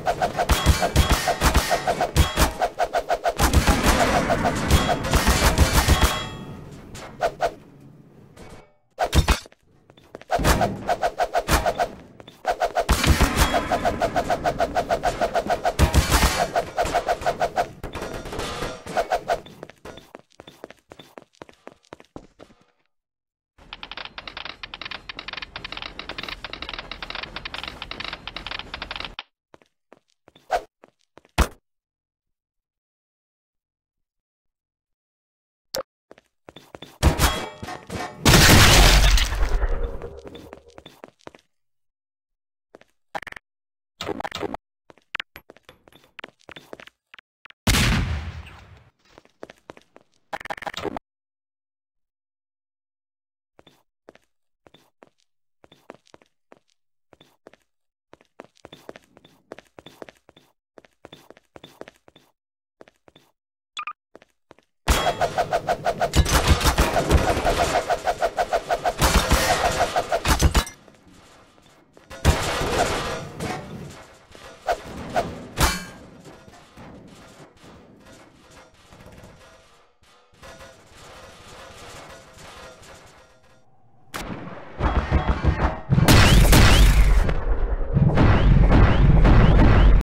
¡Gracias! ¡Gracias!